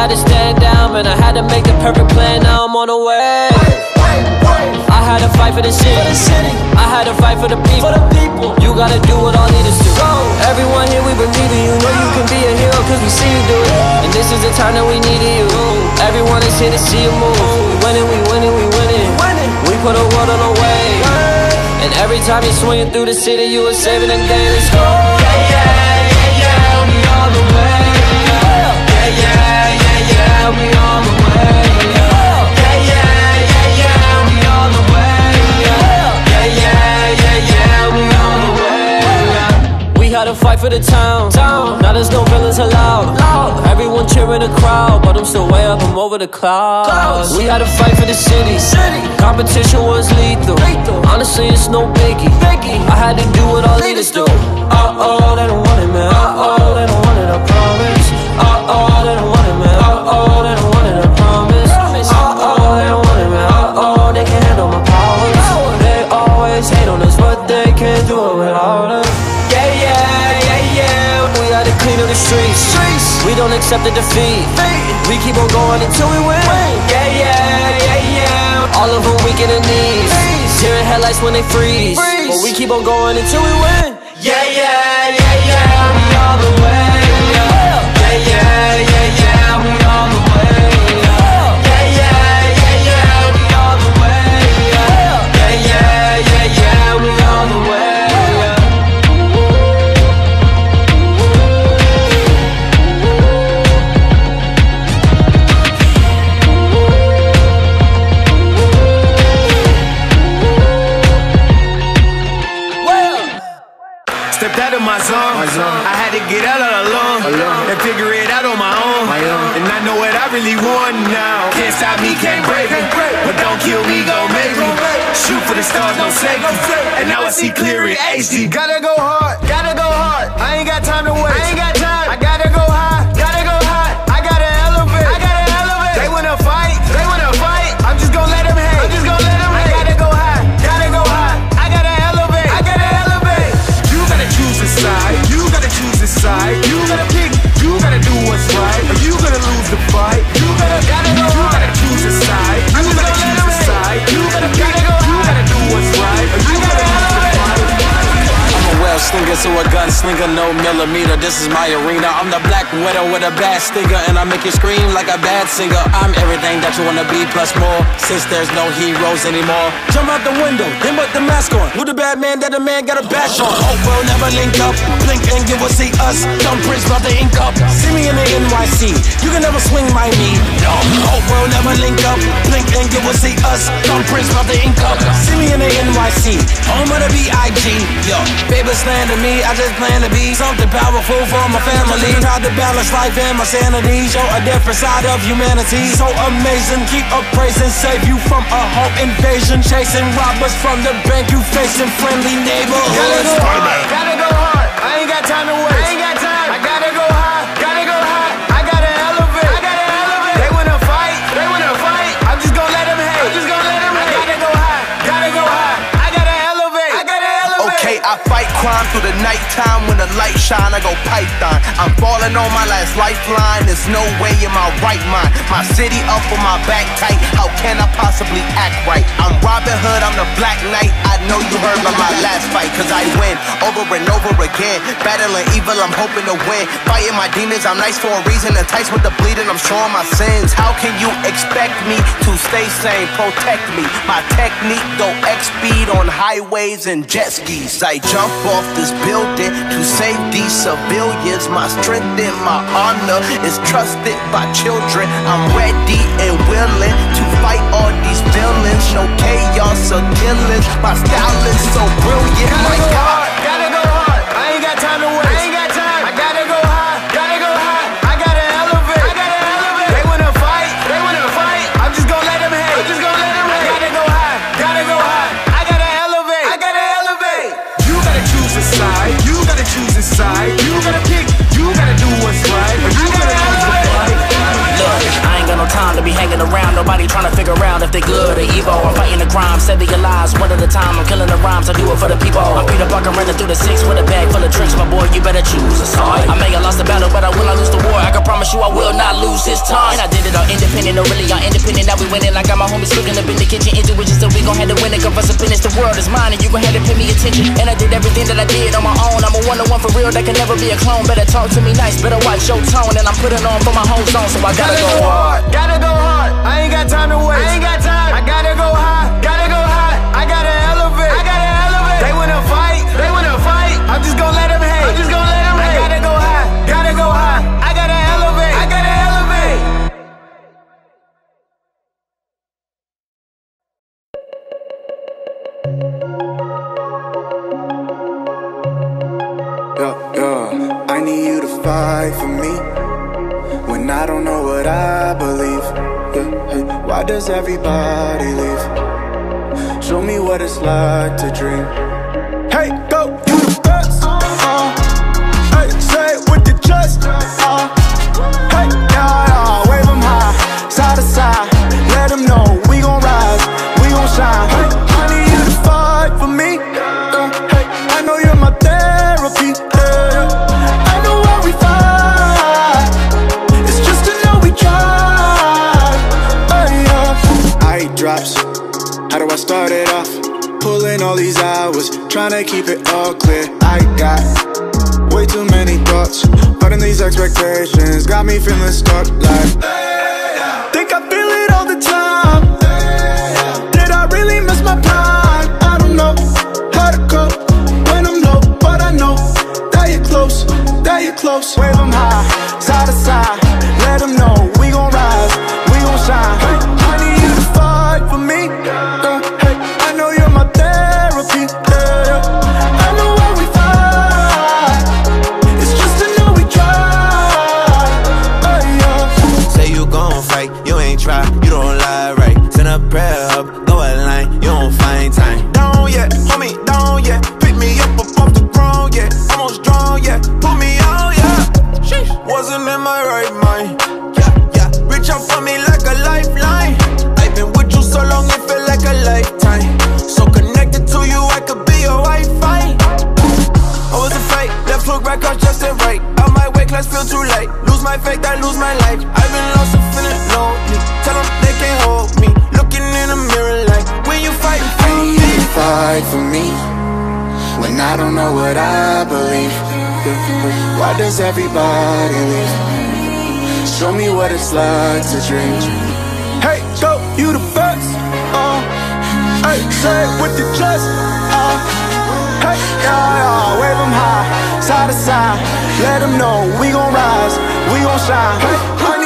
had to stand down, man. I had to make the perfect plan. Now I'm on the way. I had to fight for the city. I had to fight for the people. You gotta do what all leaders do. Everyone here, we believe in you. Know you can be a hero, cause we see you do it. And this is the time that we needed you. Everyone is here to see you move. We winning, we winning, we winning. We put a world on the way. And every time you're swinging through the city, you are saving the day. Let's go. Yeah, yeah, yeah, yeah, we on the way. Yeah, yeah, to the town. Now there's no villains allowed. Everyone cheering the crowd, but I'm still way up. I'm over the clouds. We had to fight for the city. city. Competition was lethal. Honestly, it's no biggie. I had to do what all leaders do. Uh oh, they don't want it, man. Uh oh, they don't want it. I promise. The streets. We don't accept the defeat. We keep on going until we win. Yeah, yeah, yeah, yeah. All of them weak in the knees. Tearing headlights when they freeze. But we keep on going until we win. And now I see clear in HD. Gotta go hard. I'm a well slinger, so a gunslinger, no millimeter. This is my arena. I'm the black widow with a bad stinger, and I make you scream like a bad singer. I'm everything that you wanna be, plus more. Since there's no heroes anymore, jump out the window, then put the mask on. Who the bad man that the man got a bash on? Hope we'll never link up. Blink and you will see us. Dumb prince about to ink up. See me in the NYC. You can never swing my knee. No, hope we'll never link up. Blink and you will see us. Dumb prince about to ink up. See me in the NYC. Home of the B.I.G. Yo, baby slander me. I just plan to be something powerful for my family. Proud to balance life and my sanity. Show a different side of humanity. So amazing. Keep up praising. Save you from a home invasion. Chasing robbers from the bank. You facing friendly Gotta go hard, gotta go hard. I ain't got time to waste. I fight crime through the nighttime when the light shine. I go python. I'm falling on my last lifeline. There's no way in my right mind. My city up on my back tight. How can I possibly act right? I'm Robin Hood, I'm the Black Knight. I know you heard my Evil, I'm hoping to win. Fighting my demons, I'm nice for a reason. Enticed with the bleeding, I'm showing my sins. How can you expect me to stay sane? Protect me. My technique go X speed on highways and jet skis. I jump off this building to save these civilians. My strength and my honor is trusted by children. I'm ready and willing to fight all these villains. Chaos or. My style is so brilliant. My God. Time to waste. Trying to figure out if they good or evil. I'm fighting the crime, saving your lives one at a time. I'm killing the rhymes, I do it for the people. I'm Peter Parker running through the six with a bag full of tricks. My boy, you better choose a side. I may have lost the battle, but I will not lose the war. I can promise you I will not lose this time. And I did it all independent, no really all independent. Now we winning. I got my homies cooking up in the kitchen. Intuition, so we gon' have to win it. Cause us finish the world is mine, and you gon' have to pay me attention. And I did everything that I did on my own. I'm a one on one for real, that can never be a clone. Better talk to me nice, better watch your tone. And I'm putting on for my home zone, so I gotta, Gotta go go hard. hard, gotta go hard. I ain't got time to waste. I ain't got time. I gotta go high, gotta go high. I gotta elevate, I gotta elevate. They wanna fight, they wanna fight. I'm just gonna let them hate. I'm just gonna let them hate. I gotta go high, gotta go high. I gotta elevate, I gotta elevate. Yeah, yeah. I need you to fight for me when I don't know what I believe. Yeah, why does everybody leave? Show me what it's like to dream. Hey, go, you the best. Uh, hey, say it with the chest. Uh, How do I start it off? Pulling all these hours, trying to keep it all clear. I got way too many thoughts, but in these expectations got me feeling stuck. Like, think I feel it all the time. Did I really miss my prime? I don't know how to cope when I'm low, but I know that you're close, that you're close. Wave 'em high, side to side. Let 'em know Don't what I believe. Why does everybody leave? Show me what it's like to dream. Hey, go, you the best. Uh, hey, say it with your chest. Uh, hey, yeah, yeah, wave 'em high, side to side. Let 'em know we gon' rise, we gon' shine. Hey,